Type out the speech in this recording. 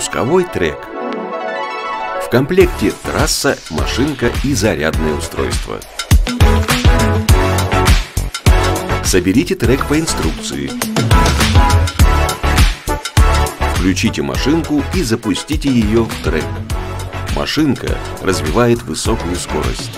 спусковой трек. В комплекте трасса, машинка и зарядное устройство. Соберите трек по инструкции. Включите машинку и запустите ее в трек. Машинка развивает высокую скорость.